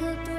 like a.